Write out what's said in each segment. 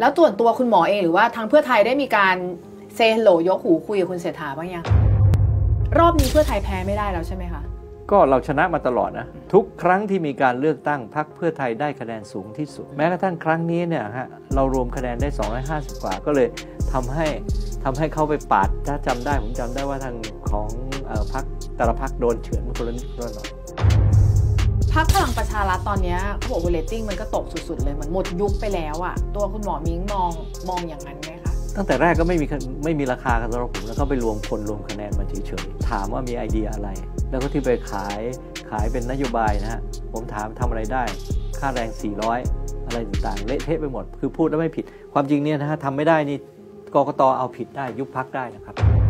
แล้วส่วนตัวคุณหมอเองหรือว่าทางเพื่อไทยได้มีการเซฮัลโหลยกหูคุยกับคุณเศรษฐาบ้างยังรอบนี้เพื่อไทยแพ้ไม่ได้แล้วใช่ไหมคะก็เราชนะมาตลอดนะทุกครั้งที่มีการเลือกตั้งพรรคเพื่อไทยได้คะแนนสูงที่สุด แม้กระทั่งครั้งนี้เนี่ยฮะเรารวมคะแนนได้ 250 กว่าก็เลยทำให้ทำให้เขาไปปาดถ้าจำได้ผมจำได้ว่าทางของเอ่อพรรคแต่ละพรรคโดนเฉือนคนละนิดคนละหน่อย พักพลังประชารัฐตอนนี้เขาบอกว่าเรตติ้งมันก็ตกสุดๆเลยเหมือนหมดยุคไปแล้วอะตัวคุณหมอมิ้งมองมองอย่างนั้นไหมคะตั้งแต่แรกก็ไม่มีไม่มีราคากันสำหรับผมแล้วก็ไปรวมคนรวมคะแนนมาเฉยๆถามว่ามีไอเดียอะไร แล้วก็ที่ไปขายขายเป็นนโยบายนะฮะผมถามทำอะไรได้ ค่าแรง 400 อะไรต่างๆเละเทะไปหมด คือพูดแล้วไม่ผิด ความจริงเนี่ยนะฮะทำไม่ได้นี่กกตเอาผิดได้ยุบพักได้นะครับ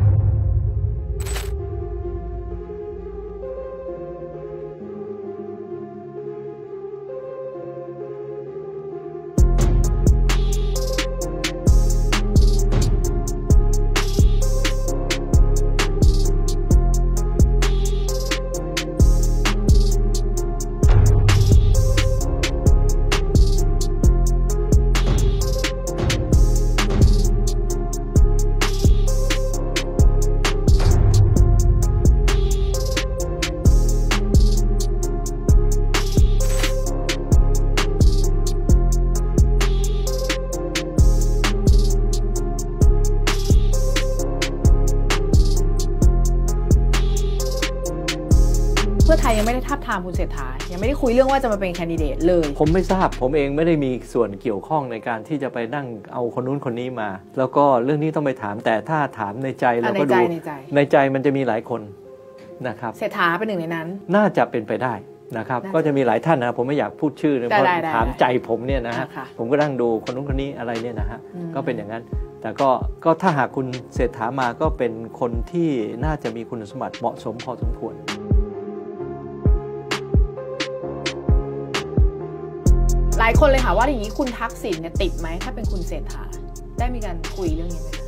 ยยังไม่ได้ทับทามคุณเศรษฐา ยังไม่ได้คุยเรื่องว่าจะมาเป็นแคนดิเดตเลย ผมไม่ทราบ ผมเองไม่ได้มีส่วนเกี่ยวข้องในการที่จะไปนั่งเอาคนนู้นคนนี้มา แล้วก็เรื่องนี้ต้องไปถาม แต่ถ้าถามในใจเราอะก็ในใจดู ในใจ ในใจมันจะมีหลายคนนะครับ เศรษฐาเป็นหนึ่งในนั้น น่าจะเป็นไปได้นะครับน่าจะก็จะมีหลายท่านนะครับผมไม่อยากพูดชื่อนะได้เพราะได้ได้ถามใจผมเนี่ยนะฮะอะค่ะผมก็นั่งดูคนนู้นคนนี้อะไรเนี่ยนะฮะอืมก็เป็นอย่างนั้นแต่ก็ก็ถ้าหากคุณเศรษฐามาก็เป็นคนที่น่าจะมีคุณสมบัติเหมาะสมพอสมควร ลายคนเลยค่ะว่าอย่างนี้คุณทักษิณเนี่ยติดไหมถ้าเป็นคุณเศรษฐาได้มีการคุยเรื่องนี้ไหมคะ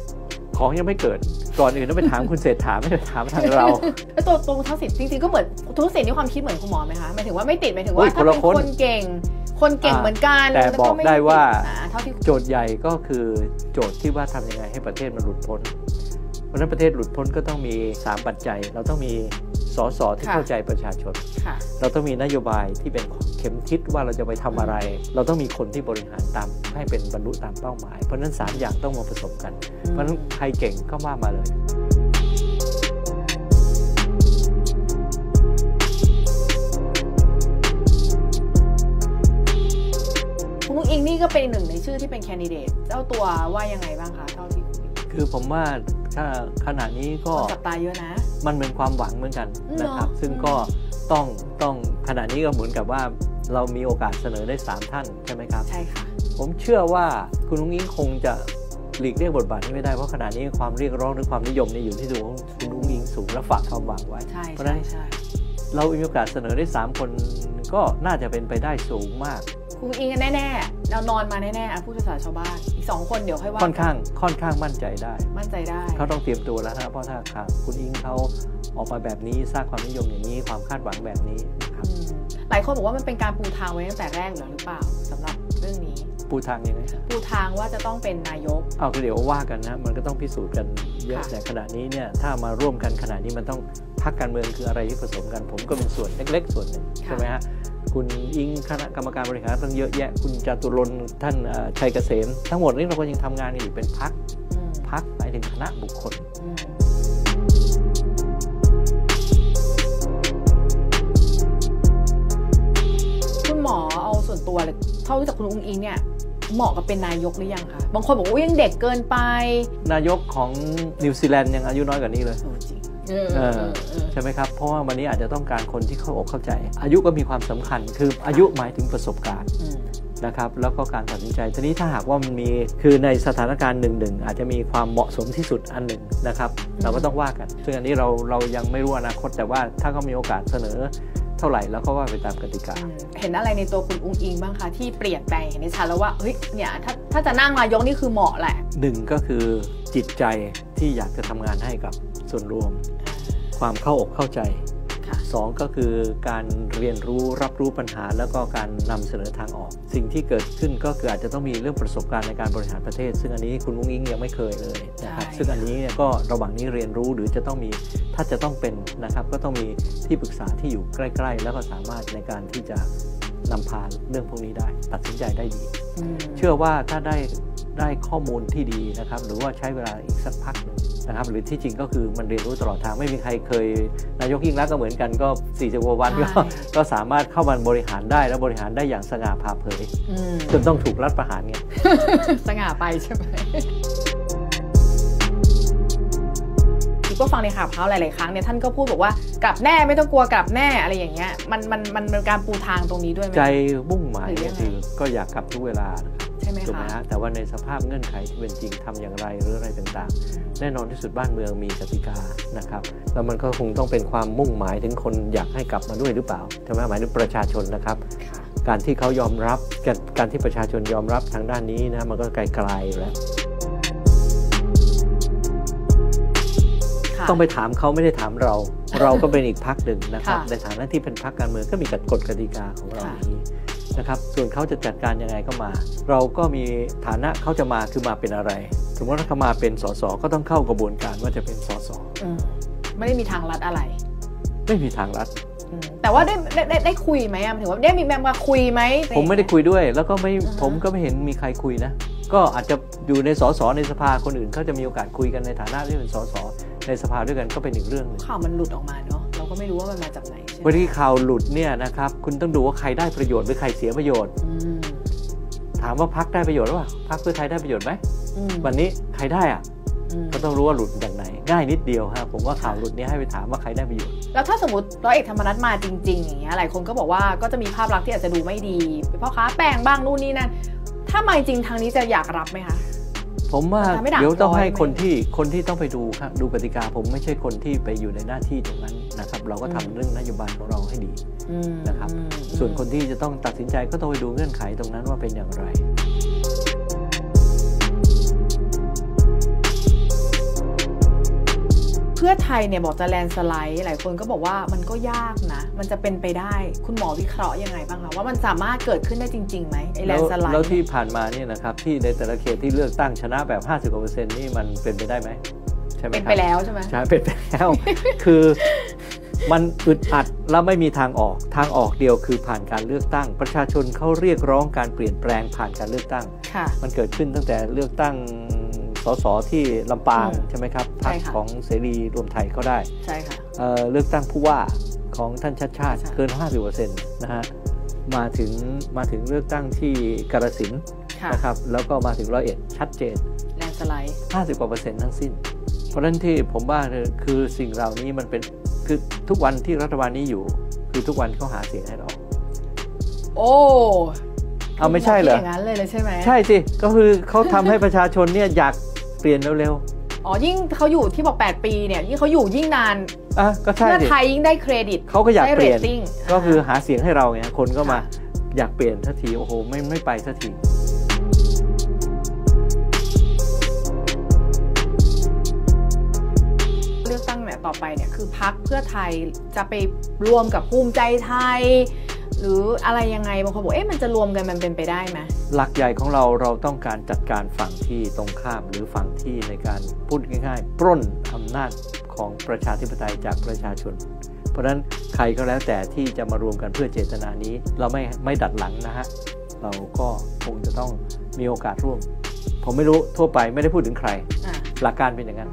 ของยังไม่เกิดก่อนอื่นต้องไปถามคุณเศรษฐาไม่ได้ถามทางเราแล้วตัวตัวคุณทักษิณจริงๆก็เหมือนคุณทักษิณนี่ความคิดเหมือนคุณหมอไหมคะหมายถึงว่าไม่ติดหมายถึงโอ้ว่ายถ้าคนละเป็นคนคนเก่ง คนเก่งอ่าเหมือนกันแต่ล้วบอกม่ได้ว่าอ่เท่าที่โจทย์ใหญ่ก็คือโจทย์ที่ว่าทำยังไงให้ประเทศมันหลุดพ้นเพราะฉะนั้นประเทศหลุดพ้นก็ต้องมี 3 ปัจจัย เราต้องมี สสที่เข้าใจประชาชนค่ะเราต้องมีนโยบายที่เป็นเข็มทิศว่าเราจะไปทำอะไร เราต้องมีคนที่บริหารตามให้เป็นบรรลุตามเป้าหมาย เพราะฉะนั้น 3 อย่างต้องมาผสมกัน เพราะฉะนั้นใครเก่งก็ว่ามาเลยคุณมุ้งอิงนี่ก็เป็นหนึ่งในชื่อที่เป็นแคนดิเดตเจ้าตัวว่ายังไงบ้างคะเท่าที่ คุยคือผมว่าถ้าขณะนี้ก็คนจับตาเยอะนะ มันเป็นความหวังเหมือนกันนะครับเหรอซึ่งก็ต้องต้องขณะนี้ก็เหมือนกับว่าเรามีโอกาสเสนอได้ 3 ท่านใช่ไหมครับ ใช่ค่ะ ผมเชื่อว่าคุณลุงอิงคงจะหลีกเลี่ยงบทบาทนี้ไม่ได้ เพราะขณะนี้ความเรียกร้องหรือความนิยมเนี่ยอยู่ที่ตัวของคุณลุงอิงสูงและฝากความหวังไว้ใช่เพราะฉะใช่นั้นใช่เรามีโอกาสเสนอได้ 3 คนก็น่าจะเป็นไปได้สูงมาก คุณมุ้งอิงกันแน่ๆเรานอนมาแน่ๆอะผู้ภาษาชาวบ้าน อีกสองคนเดี๋ยวค่อยว่าค่อนข้างค่อนข้างมั่นใจได้ มั่นใจได้ เขาต้องเตรียมตัวแล้วนะเพราะถ้าหากคุณอิงเขาออกมาแบบนี้สร้างความนิยมอย่างนี้ความคาดหวังแบบนี้นะครับอืมหลายคนบอกว่ามันเป็นการปูทางไว้ตั้งแต่แรกอยู่แล้วหรือเปล่าสำหรับเรื่องนี้ ปูทางยังไงครับปูทางว่าจะต้องเป็นนายกเอาก็เดี๋ยวว่ากันนะมันก็ต้องพิสูจน์กันเยอะค่ะแต่ขณะนี้เนี่ยถ้ามาร่วมกันขณะนี้มันต้องพักการเมืองคืออะไรที่ผสมกัน ผมก็เป็นส่วนเล็ก ๆ ส่วนหนึ่งใช่ไหมฮะ คุณอิงคณะกรรมการบริหารต้องเยอะแยะ คุณจตุรนต์ท่านเอ่อชัยเกษม ทั้งหมดนี้เราก็ยังทำงานกันอยู่เป็นพักอืมพักหมายถึงคณะบุคคลอืมคุณหมอเอาส่วนตัวเลยเท่าที่จากคุณอุ้งอิงเนี่ยเหมาะกับเป็นนายกหรือยังคะ บางคนบอกว่ายังเด็กเกินไป นายกของนิวซีแลนด์ยังอายุน้อยกว่านี้เลย โอ้จริงเออเอเอออเออใช่ไหมครับ เพราะว่าวันนี้อาจจะต้องการคนที่เข้าอกเข้าใจ อายุก็มีความสำคัญ คืออายุหมายถึงประสบการณ์อืมนะครับ แล้วก็การตัดสินใจ ทีนี้ถ้าหากว่ามันมี คือในสถานการณ์หนึ่งหนึ่งอาจจะมีความเหมาะสมที่สุดอันหนึ่งนะครับ เราก็ต้องว่ากัน ซึ่งอันนี้เราเรายังไม่รู้อนาคต แต่ว่าถ้าเขามีโอกาสเสนอเท่าไหร่แล้วก็ว่าไปตามกติกาอืมเห็นอะไรในตัวคุณอุ้งอิงบ้างคะที่เปลี่ยนแปลงเห็นได้ชัดแล้วว่าเฮ้ยเนี่ยถ้าถ้าจะนั่งนายกนี่คือเหมาะแหละหนึ่งก็คือจิตใจที่อยากจะทำงานให้กับส่วนรวม ความเข้าอกเข้าใจค่ะสองก็คือการเรียนรู้รับรู้ปัญหา แล้วก็การนำเสนอทางออก สิ่งที่เกิดขึ้นก็คืออาจจะต้องมีเรื่องประสบการณ์ในการบริหารประเทศ ซึ่งอันนี้คุณวุ้งอิงยังไม่เคยเลยนะครับใช่ซึ่งอันนี้เนี่ยก็ระหว่างนี้เรียนรู้หรือจะต้องมีถ้าจะต้องเป็นนะครับ ก็ต้องมีที่ปรึกษาที่อยู่ใกล้ ๆ แล้วก็สามารถในการที่จะนำพาเรื่องพวกนี้ได้ ตัดสินใจได้ดีมเชื่อว่าถ้าได้ได้ข้อมูลที่ดีนะครับ หรือว่าใช้เวลาอีกสักพักหนึ่ง นะครับหรือที่จริงก็คือมันเรียนรู้ตลอดทางไม่มีใครเคย นายกยิ่งรักษณ์ก็เหมือนกันก็40กว่าวันก็ใช่ก็สามารถเข้ามาบริหารได้และบริหารได้อย่างสง่าผ่าเผยอืมจนต้องถูกรัฐประหารไงสง่าไปใช่ไหมพี่ก็ฟังในข่าวเขาหลาย ๆ ครั้งเนี่ยท่านก็พูดบอกว่ากลับแน่ไม่ต้องกลัวกลับแน่อะไรอย่างเงี้ยมันมันมันเป็นการปูทางตรงนี้ด้วยไหมใจมุ่งหมายหรือเนี่ยยังไงคือก็อยากกลับทุกเวลานะครับใช่ ไหมถูกไหมคะฮะแต่ว่าในสภาพเงื่อนไขที่เป็นจริงทำอย่างไรหรืออะไรต่างๆ แน่นอนที่สุดบ้านเมืองมีกติกานะครับแล้วมันก็คงต้องเป็นความมุ่งหมายถึงคนอยากให้กลับมาด้วยหรือเปล่าใช่ไหมหมายถึงประชาชนนะครับค่ะการที่เขายอมรับการการที่ประชาชนยอมรับทางด้านนี้นะมันก็ไกลๆอยู่แล้วค่ะต้องไปถามเขาไม่ได้ถามเรา เราก็เป็นอีกพักหนึ่งนะครับค่ะในฐานะที่เป็นพักการเมืองก็มีกฎกติกาของเราค่ะอย่างนี้ นะครับ ส่วนเขาจะจัดการยังไงก็มา เราก็มีฐานะเขาจะมาคือมาเป็นอะไร สมมติว่าเขามาเป็นสสก็ต้องเข้ากระบวนการว่าจะเป็นสสอืมไม่ได้มีทางลัดอะไร ไม่มีทางลัดอืมแต่ว่าได้ได้ได้ได้คุยไหมอะหมายถึงว่าได้มีแมมาคุยไหมผมไม่ได้คุยด้วย แล้วก็ไม่อ่าฮะผมก็ไม่เห็นมีใครคุยนะ ก็อาจจะอยู่ในสสในสภาคนอื่นเขาจะมีโอกาสคุยกันในฐานะที่เป็นสสในสภาด้วยกันก็เป็นอีกเรื่องหนึงข่าวมันหลุดออกมาเนาะเราก็ ไม่รู้ว่ามันมาจากไหนใช่ไหมวันที่ข่าวหลุดเนี่ยนะครับคุณต้องดูว่าใครได้ประโยชน์หรือใครเสียประโยชน์อืมถามว่าพักได้ประโยชน์หรือเปล่าพักเพื่อไทยได้ประโยชน์ไหมอืมวันนี้ใครได้อะอืมก็ต้องรู้ว่าหลุดมาจากไหน ง่ายนิดเดียวฮะผมว่าข่าวหลุดเนี้ให้ไปถามว่าใครได้ประโยชน์แล้วถ้าสมมติร้อยเอกธรรมนัฐมาจริง ๆ อย่างเงี้ยหลายคนก็บอกว่าก็จะมีภาพลักษณ์ที่อาจจะดูไม่ดีเป็นพ่อค้าแป้งบ้างนู่นนี่นั่นถ้ามาจริงทางนี้จะอยากรับไหมคะผมว่าแต่ไม่ด่างเดี๋ยวต้องพร้อยให้ไหมคนที่คนที่ต้องไปดูครับดูกติกาผมไม่ใช่คนที่ไปอยู่ในหน้าที่ตรงนั้น นะครับเราก็ทำอืมเรื่องนโยบายของเราให้ดีอืมนะครับอืมส่วนคนที่จะต้องตัดสินใจก็ต้องไปดูเงื่อนไขตรงนั้นว่าเป็นอย่างไรเพื่อไทยเนี่ยบอกจะแลนด์สไลด์ หลายคนก็บอกว่ามันก็ยากนะ มันจะเป็นไปได้คุณหมอวิเคราะห์ยังไงบ้างคะว่ามันสามารถเกิดขึ้นได้จริงๆไหมไอ้แลแล้นวด์สไลด์แล้วที่ผ่านมาเนี่ยนะครับที่ในแต่ละเขตที่เลือกตั้งชนะแบบ 50กว่าเปอร์เซ็นต์นี่มันเป็นไปได้ไหม ใช่ไหมเป็นครับไปแล้วใช่ไหมใช่เป็นไปแล้ว คือมันอึดอัดแล้วไม่มีทางออกทางออกเดียวคือผ่านการเลือกตั้ง ประชาชนเขาเรียกร้องการเปลี่ยนแปลงผ่านการเลือกตั้งค่ะมันเกิดขึ้นตั้งแต่เลือกตั้งสสที่ลำปางอืมใช่ไหมครับพรใช่รคค่ะของเสรีรวมไทยเขาได้ใช่ค่ะเอ่อเลือกตั้งผู้ว่าของท่านชัดชาติใช่เกิน 50%นะฮะมาถึงมาถึงเลือกตั้งที่กาฬสินธุ์ค่ะนะครับแล้วก็มาถึงร้อยเอ็ดชัดเจนแลนด์สไลด์50กว่าเปอร์เซ็นต์ทั้งสิ้นเพ ราะฉะนั้นที่ผมว่าเนี่ยคือสิ่งเหล่านี้มันเป็นคือทุกวันที่รัฐบาลนี้อยู่ คือทุกวันเขาหาเสียงให้เราโอ้เอาไม่ใช่เหรอคุณมคิดอย่างนั้นเลยเลยใช่ไหมใช่สิก็คือเขาทำให้ประชาชนเนี่ยอยากเปลี่ยนเร็วอ๋อยิ่งเขาอยู่ที่บอก 8 ปีเนี่ยยิ่งเขาอยู่ยิ่งนานๆอะก็ใช่เพื่อดิไทยยิ่งได้เครดิตเขาก็อยากได้เปลี่ยนรตติ้งก็คือหาเสียงให้เราไงคนก็มาค่ะอยากเปลี่ยนสักทีโอ้โหไม่ไม่ไปสักที ตั้งเนี่ยต่อไปเนี่ยคือพักเพื่อไทยจะไปรวมกับภูมิใจไทย หรืออะไรยังไงบางคนบอกเอ๊ะมันจะรวมกันมันเป็นไปได้ไหมหลักใหญ่ของเราเราต้องการจัดการฝั่งที่ตรงข้ามหรือฝั่งที่ในการพูดง่ายๆ ปล้นอำนาจของประชาธิปไตยจากประชาชน เพราะฉะนั้นใครก็แล้วแต่ที่จะมารวมกันเพื่อเจตนานี้ เราไม่ไม่ดัดหลังนะฮะเราก็คงจะต้องมีโอกาสร่วม ผมไม่รู้ทั่วไปไม่ได้พูดถึงใครอะหลักการเป็นอย่างนั้น